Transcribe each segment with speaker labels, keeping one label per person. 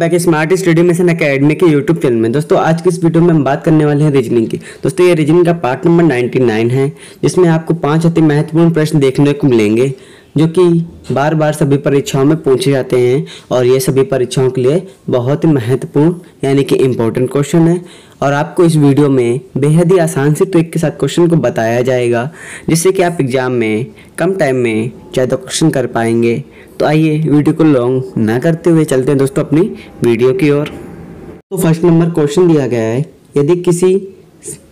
Speaker 1: Back smart study mission academy के YouTube channel में। दोस्तों, आज की इस वीडियो में हम बात करने वाले हैं रीजनिंग की। दोस्तों, ये रीजनिंग का पार्ट नंबर 99 है, जिसमें आपको पाँच अति महत्वपूर्ण प्रश्न देखने को मिलेंगे, जो कि बार बार सभी परीक्षाओं में पूछे जाते हैं, और ये सभी परीक्षाओं के लिए बहुत ही महत्वपूर्ण, यानी कि इम्पोर्टेंट क्वेश्चन है। और आपको इस वीडियो में बेहद ही आसान से ट्रिक के साथ क्वेश्चन को बताया जाएगा, जिससे कि आप एग्ज़ाम में, कम टाइम में, ज़्यादा क्वेश्चन कर पाएँगे। तो आइए वीडियो को लॉन्ग ना करते हुए चलते हैं दोस्तों अपनी वीडियो की ओर। तो फ़र्स्ट नंबर क्वेश्चन दिया गया है, यदि किसी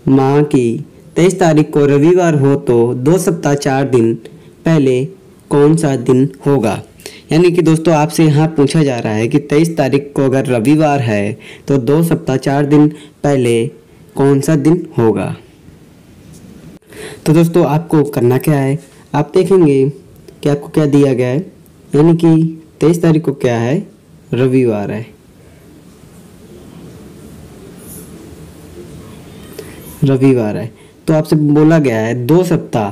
Speaker 1: माह की तेईस तारीख को रविवार हो तो दो सप्ताह चार दिन पहले कौन सा दिन होगा? यानी कि दोस्तों आपसे यहाँ पूछा जा रहा है कि तेईस तारीख को अगर रविवार है तो दो सप्ताह चार दिन पहले कौन सा दिन होगा? तो दोस्तों आपको करना क्या है? आप देखेंगे कि आपको क्या दिया गया है? यानी कि तेईस तारीख को क्या है? रविवार है। रविवार है। तो आपसे बोला गया है दो सप्ताह,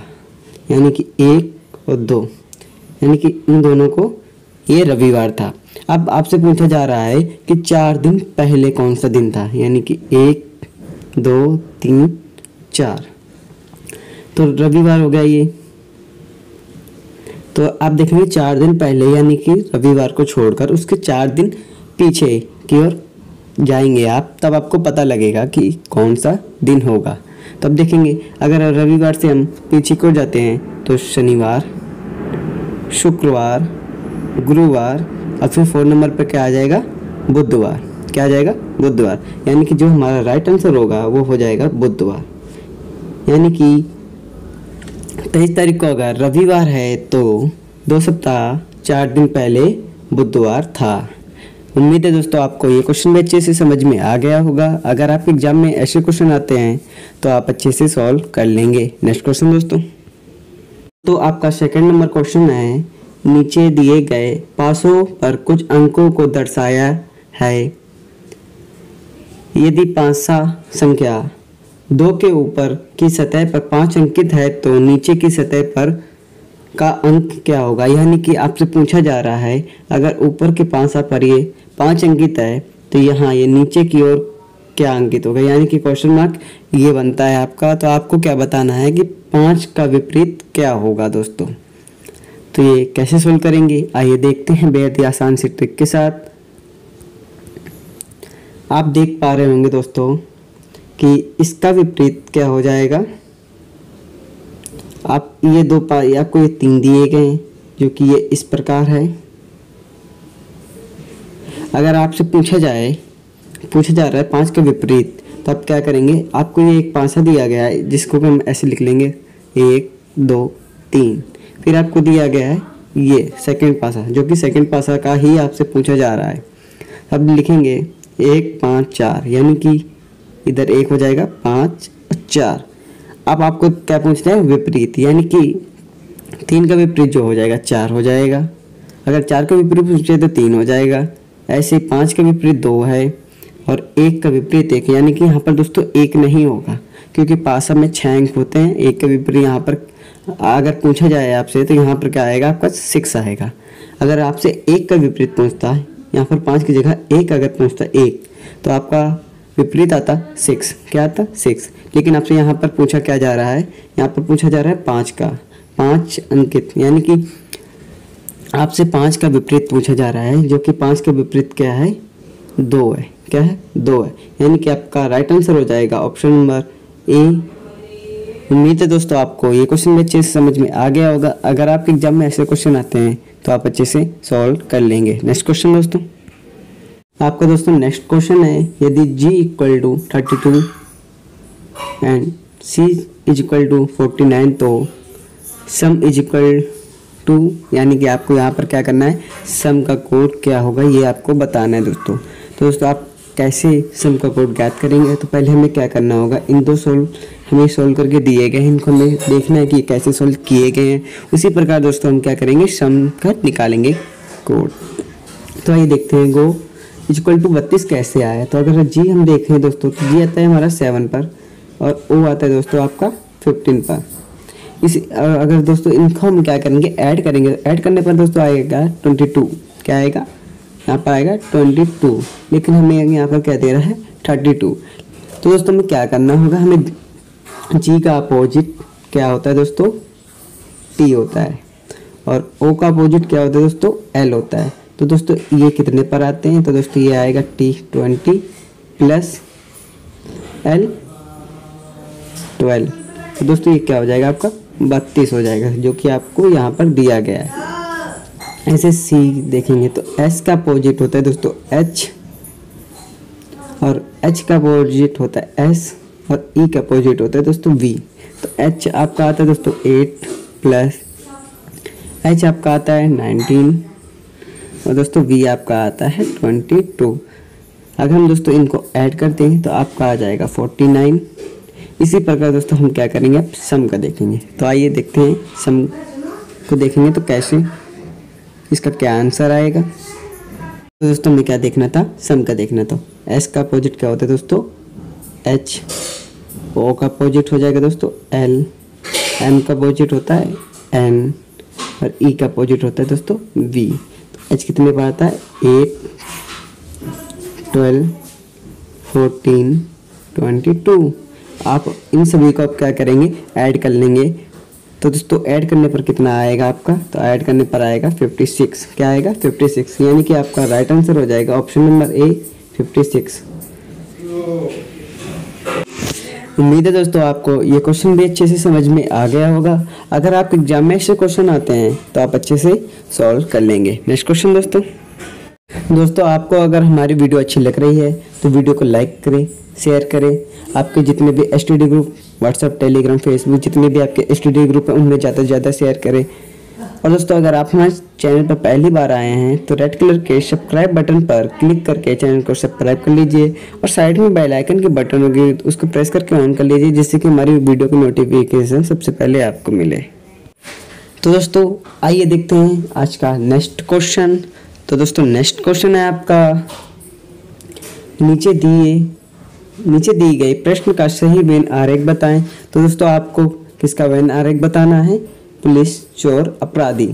Speaker 1: यानी कि एक और दो, यानी कि इन दोनों को ये रविवार था। अब आपसे पूछा जा रहा है कि चार दिन पहले कौन सा दिन था, यानी कि एक, दो, तीन, चार। तो रविवार हो गया ये। तो आप देखेंगे चार दिन पहले, यानी कि रविवार को छोड़कर उसके चार दिन पीछे की ओर जाएँगे आप, तब आपको पता लगेगा कि कौन सा दिन होगा। तब देखेंगे, अगर रविवार से हम पीछे की जाते हैं तो शनिवार, शुक्रवार, गुरुवार, और फिर फोर नंबर पर क्या आ जाएगा? बुधवार। क्या आ जाएगा? बुधवार। यानी कि जो हमारा राइट आंसर होगा, वो हो जाएगा बुधवार। यानी कि तेईस तारीख को अगर रविवार है तो दो सप्ताह, चार दिन पहले बुधवार था। उम्मीद है दोस्तों आपको ये क्वेश्चन भी अच्छे से समझ में आ गया होगा। अगर आपके एग्ज़ाम में ऐसे क्वेश्चन आते हैं तो आप अच्छे से सॉल्व कर लेंगे। नेक्स्ट क्वेश्चन दोस्तों। तो आपका सेकंड नंबर क्वेश्चन है, नीचे दिए गए पासों पर कुछ अंकों को दर्शाया है। यदि पांसा संख्या दो के ऊपर की सतह पर पाँच अंकित है तो नीचे की सतह पर का अंक क्या होगा? यानी कि आपसे पूछा जा रहा है, अगर ऊपर के पांसा पर ये पाँच अंकित है तो यहाँ ये नीचे की ओर क्या अंकित होगा? यानी कि क्वेश्चन मार्क ये बनता है आपका। तो आपको क्या बताना है कि पाँच का विपरीत क्या होगा दोस्तों? तो ये कैसे सोल्व करेंगे? आइए देखते हैं बेहद ही आसान सी ट्रिक के साथ। आप देख पा रहे होंगे दोस्तों कि इसका विपरीत क्या हो जाएगा? आप ये दो पा आपको ये तीन दिए गए हैं, जो कि ये इस प्रकार है। अगर आपसे पूछा जाए, पूछा जा रहा है पाँच का विपरीत तो आप क्या करेंगे? आपको ये एक पांसा दिया गया है, जिसको हम ऐसे लिख लेंगे, एक, दो, तीन। फिर आपको दिया गया है ये सेकंड पासा, जो कि सेकंड पासा का ही आपसे पूछा जा रहा है। अब लिखेंगे एक, पाँच, चार, यानी कि इधर एक हो जाएगा, पाँच और चार। अब आपको क्या पूछना है? विपरीत, यानी कि तीन का विपरीत जो हो जाएगा, चार हो जाएगा। अगर चार का विपरीत पूछे तो तीन हो जाएगा। ऐसे पाँच का विपरीत दो है और एक का विपरीत एक, यानी कि यहाँ पर दोस्तों एक नहीं होगा, क्योंकि पासा में छः अंक होते हैं। एक का विपरीत यहाँ पर अगर पूछा जाए आपसे तो यहाँ पर क्या आएगा? आपका सिक्स आएगा। अगर आपसे एक का विपरीत पूछता है, यहाँ पर पाँच की जगह एक अगर पूछता है एक तो आपका विपरीत आता सिक्स क्या आता? सिक्स लेकिन आपसे यहाँ पर पूछा क्या जा रहा है? यहाँ पर पूछा जा रहा है पाँच का। पाँच अंकित। यानी कि आपसे पाँच का विपरीत पूछा जा रहा है, जो कि पाँच का विपरीत क्या है? दो है। क्या है? दो है। यानी कि आपका राइट आंसर हो जाएगा ऑप्शन नंबर ए उम्मीद है दोस्तों आपको ये क्वेश्चन भी अच्छे से समझ में आ गया होगा। अगर आपके एग्ज़ाम में ऐसे क्वेश्चन आते हैं तो आप अच्छे से सॉल्व कर लेंगे। नेक्स्ट क्वेश्चन दोस्तों। आपका दोस्तों नेक्स्ट क्वेश्चन है, यदि g equal to thirty two and c is equal to forty nine तो सम इज़ इक्वल टू यानी कि आपको यहाँ पर क्या करना है? सम का कोड क्या होगा, ये आपको बताना है दोस्तों। तो दोस्तों, आप कैसे सम का कोड ज्ञात करेंगे? तो पहले हमें क्या करना होगा? इन दो सोल्व हमें सोल्व करके दिए गए हैं। इनको हमें देखना है कि कैसे सोल्व किए गए हैं। उसी प्रकार दोस्तों, हम क्या करेंगे? सम का निकालेंगे कोड तो आइए देखते हैं गो इक्वल टू बत्तीस कैसे आया? तो अगर जी हम देखें दोस्तों तो जी आता है हमारा सेवन पर और ओ आता है दोस्तों आपका फिफ्टीन पर। इस अगर दोस्तों इनको हम क्या करेंगे? ऐड करेंगे। ऐड करने पर दोस्तों आएगा ट्वेंटी टू। क्या आएगा? यहाँ पर आएगा ट्वेंटी टू। लेकिन हमें यहाँ पर क्या दे रहा है? Thirty two. तो दोस्तों हमें क्या करना होगा? हमें जी का अपोजिट क्या होता है दोस्तों? टी होता है। और ओ का अपोजिट क्या होता है दोस्तों? एल होता है। तो दोस्तों, ये कितने पर आते हैं? तो दोस्तों, ये आएगा T twenty plus L twelve तो दोस्तों, ये क्या हो जाएगा आपका? बत्तीस हो जाएगा, जो कि आपको यहाँ पर दिया गया है। ऐसे सी देखेंगे तो एस का अपोजिट होता है दोस्तों एच और एच का अपोजिट होता है एस और ई e का अपोजिट होता है दोस्तों वी तो एच आपका आता है दोस्तों एट प्लस एच आपका आता है नाइनटीन और दोस्तों वी आपका आता है ट्वेंटी टू अगर हम दोस्तों इनको ऐड करते हैं तो आपका आ जाएगा फोर्टी नाइन इसी प्रकार दोस्तों, हम क्या करेंगे, अब सम का देखेंगे। तो आइए देखते हैं सम को देखेंगे तो कैसे इसका क्या आंसर आएगा। तो दोस्तों, हमें क्या देखना था? सम का देखना था। एस का अपोजिट क्या होता है दोस्तों? एच ओ का अपोजिट हो जाएगा दोस्तों एल एम का अपोजिट होता है एन और ई e का अपोजिट होता है दोस्तों वी एच कितने पर आता है? Eight, twelve, fourteen, twenty two. आप इन सभी को आप क्या करेंगे? ऐड कर लेंगे। तो दोस्तों, ऐड करने पर कितना आएगा आपका? तो ऐड करने पर आएगा 56 क्या आएगा? 56 यानी कि आपका राइट आंसर हो जाएगा ऑप्शन नंबर ए 56 उम्मीद है दोस्तों आपको ये क्वेश्चन भी अच्छे से समझ में आ गया होगा। अगर आप एग्ज़ाम में ऐसे क्वेश्चन आते हैं तो आप अच्छे से सॉल्व कर लेंगे। नेक्स्ट क्वेश्चन दोस्तों। दोस्तों, आपको अगर हमारी वीडियो अच्छी लग रही है तो वीडियो को लाइक करें शेयर करें। आपके जितने भी एस ग्रुप व्हाट्सअप टेलीग्राम फेसबुक जितने भी आपके एस ग्रुप हैं, उनमें ज़्यादा से ज़्यादा शेयर करें। और दोस्तों, अगर आप हमारे चैनल पर पहली बार आए हैं तो रेड कलर के सब्सक्राइब बटन पर क्लिक करके चैनल को सब्सक्राइब कर लीजिए और साइड में बेल आइकन की बटन होगी उसको प्रेस करके ऑन कर लीजिए, जिससे कि हमारी वीडियो की नोटिफिकेशन सबसे पहले आपको मिले। तो दोस्तों, आइए देखते हैं आज का नेक्स्ट क्वेश्चन तो दोस्तों नेक्स्ट क्वेश्चन है आपका। नीचे दिए, नीचे दी गई प्रश्न का सही वेन आरेख बताएँ। तो दोस्तों, आपको किसका वेन आरेख बताना है? पुलिस, चोर, अपराधी।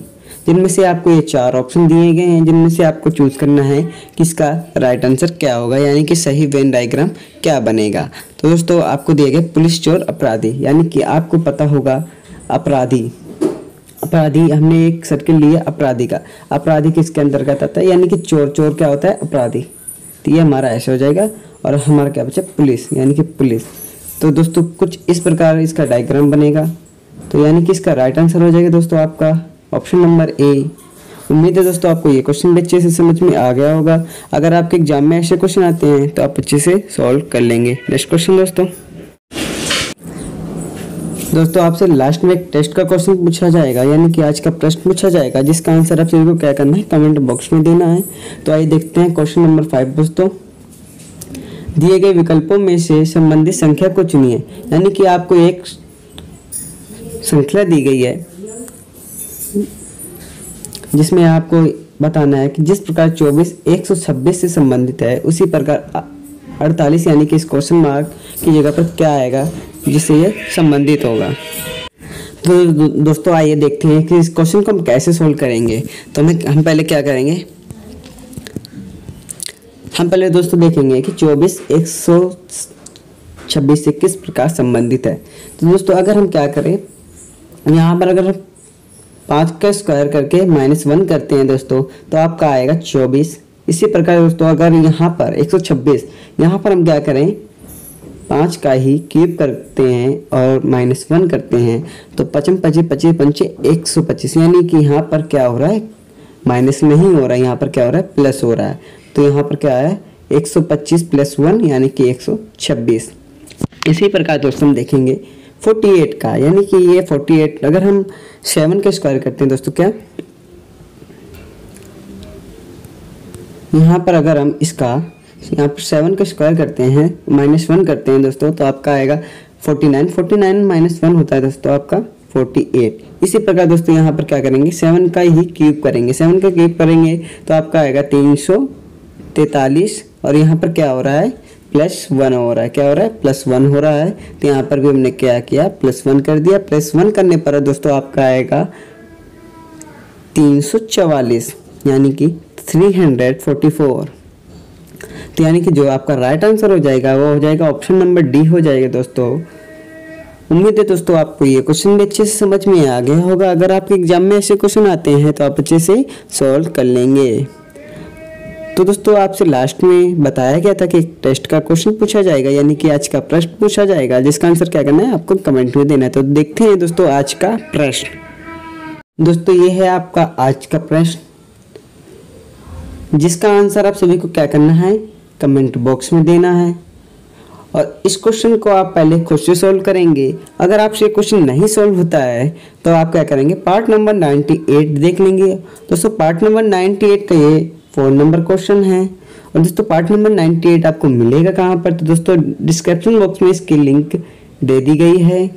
Speaker 1: जिनमें से आपको ये चार ऑप्शन दिए गए हैं, जिनमें से आपको चूज़ करना है कि इसका राइट आंसर क्या होगा, यानी कि सही वेन डायग्राम क्या बनेगा। तो दोस्तों, आपको दिए गए पुलिस, चोर, अपराधी, यानी कि आपको पता होगा अपराधी। अपराधी, हमने एक सर्किल लिया अपराधी का। अपराधी किसके अंतर्गत आता है? यानी कि चोर चोर क्या होता है? अपराधी। तो ये हमारा ऐसे हो जाएगा, और हमारा क्या बचा? पुलिस, यानी कि पुलिस। तो दोस्तों, कुछ इस प्रकार इसका डायग्राम बनेगा। तो यानी कि इसका राइट आंसर हो जाएगा दोस्तों आपका ऑप्शन नंबर ए उम्मीद है दोस्तों आपको ये क्वेश्चन भी अच्छे से समझ में आ गया होगा। अगर आपके एग्ज़ाम में ऐसे क्वेश्चन आते हैं तो आप अच्छे से सॉल्व कर लेंगे। नेक्स्ट क्वेश्चन दोस्तों। दोस्तों आपसे लास्ट में एक टेस्ट का क्वेश्चन पूछा जाएगा। यानी कि आज का प्रश्न पूछा जाएगा, जिसका आंसर आप सभी को क्या करना है कमेंट बॉक्स में देना है। तो आइए देखते हैं क्वेश्चन नंबर फाइव दोस्तों। दिए गए विकल्पों में से संबंधित संख्या को चुनिए। यानी कि आपको एक श्रृंखला दी गई है, जिसमें आपको बताना है कि जिस प्रकार 24 126 से संबंधित है, उसी प्रकार 48 यानी कि इस क्वेश्चन मार्क की जगह पर क्या आएगा, जिससे ये संबंधित होगा। तो दोस्तों, आइए देखते हैं कि इस क्वेश्चन को हम कैसे सोल्व करेंगे। तो हमें, हम पहले क्या करेंगे? हम पहले दोस्तों देखेंगे कि चौबीस, एक सौ छब्बीस से किस प्रकार संबंधित है। तो दोस्तों, अगर हम क्या करें यहाँ पर अगर पाँच का स्क्वायर करके माइनस वन करते हैं दोस्तों तो आपका आएगा चौबीस। इसी प्रकार दोस्तों, अगर यहाँ पर एक सौ छब्बीस, यहाँ पर हम क्या करें? पाँच का ही क्यूब करते हैं और माइनस वन करते हैं। तो पचम पच्चीस पच्चीस पंचे एक सौ पच्चीस, यानी कि यहाँ पर क्या हो रहा है? माइनस नहीं हो रहा है यहाँ पर क्या हो रहा है? प्लस हो रहा है। तो यहाँ पर क्या है 125 प्लस वन यानी कि 126 इसी प्रकार दोस्तों हम देखेंगे। 48 का, यानी कि ये 48 अगर हम सेवन का स्क्वायर करते हैं दोस्तों, क्या? यहाँ पर अगर हम इसका, यहाँ पर सेवन का स्क्वायर करते हैं, माइनस वन करते हैं दोस्तों तो आपका आएगा 49 49 माइनस वन होता है दोस्तों आपका 48 इसी प्रकार दोस्तों यहाँ पर क्या करेंगे? सेवन का ही क्यूब करेंगे। सेवन का क्यूब करेंगे तो आपका आएगा तीन सौ तैतालीस। और यहाँ पर क्या हो रहा है? प्लस वन हो रहा है। क्या हो रहा है? प्लस वन हो रहा है। तो यहाँ पर भी हमने क्या किया? प्लस वन कर दिया। प्लस वन करने पर दोस्तों आपका आएगा तीन सौ चवालीस, यानी कि थ्री हंड्रेड फोर्टी फोर। तो यानी कि जो आपका राइट आंसर हो जाएगा, वो हो जाएगा ऑप्शन नंबर डी हो जाएगा दोस्तों। उम्मीद है दोस्तों आपको ये क्वेश्चन भी अच्छे से समझ में आ गया होगा। अगर आपके एग्ज़ाम में ऐसे क्वेश्चन आते हैं तो आप अच्छे से सॉल्व कर लेंगे। तो दोस्तों, आपसे लास्ट में बताया गया था कि टेस्ट का क्वेश्चन पूछा जाएगा, यानी कि आज का प्रश्न पूछा जाएगा, जिसका आंसर क्या करना है, आपको कमेंट में देना है। तो देखते हैं दोस्तों आज का प्रश्न। दोस्तों, ये है आपका आज का प्रश्न, जिसका आंसर आप सभी को क्या करना है कमेंट बॉक्स में देना है। और इस क्वेश्चन को आप पहले खुद से सॉल्व करेंगे। अगर आपसे क्वेश्चन नहीं सॉल्व होता है तो आप क्या करेंगे पार्ट नंबर 98 देख लेंगे। दोस्तों पार्ट नंबर 98 का ये फोर नंबर क्वेश्चन है। और दोस्तों, पार्ट नंबर 98 आपको मिलेगा कहाँ पर? तो दोस्तों डिस्क्रिप्शन बॉक्स में इसकी लिंक दे दी गई है,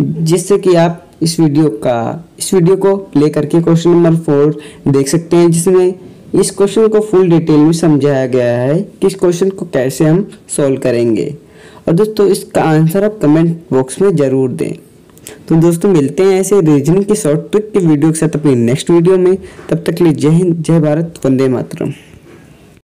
Speaker 1: जिससे कि आप इस वीडियो का, इस वीडियो को प्ले करके क्वेश्चन नंबर फोर देख सकते हैं, जिसमें इस क्वेश्चन को फुल डिटेल में समझाया गया है कि इस क्वेश्चन को कैसे हम सॉल्व करेंगे। और दोस्तों, इसका आंसर आप कमेंट बॉक्स में ज़रूर दें। तो दोस्तों, मिलते हैं ऐसे रीजनिंग के शॉर्ट ट्रिक के वीडियो के साथ अपनी नेक्स्ट वीडियो में। तब तक लिए जय हिंद, जय भारत, वंदे मातरम।